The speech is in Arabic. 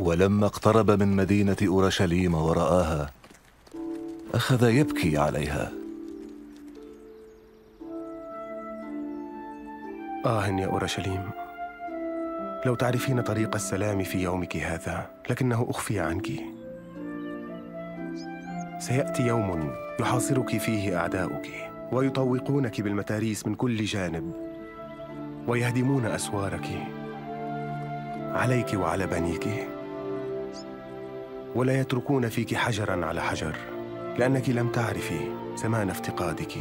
ولما اقترب من مدينة أورشليم ورآها أخذ يبكي عليها. آه يا أورشليم لو تعرفين طريق السلام في يومك هذا لكنه أخفي عنك. سيأتي يوم يحاصرك فيه أعداؤك ويطوقونك بالمتاريس من كل جانب ويهدمون أسوارك عليك وعلى بنيك. ولا يتركون فيك حجرا على حجر لأنك لم تعرفي زمان افتقادك.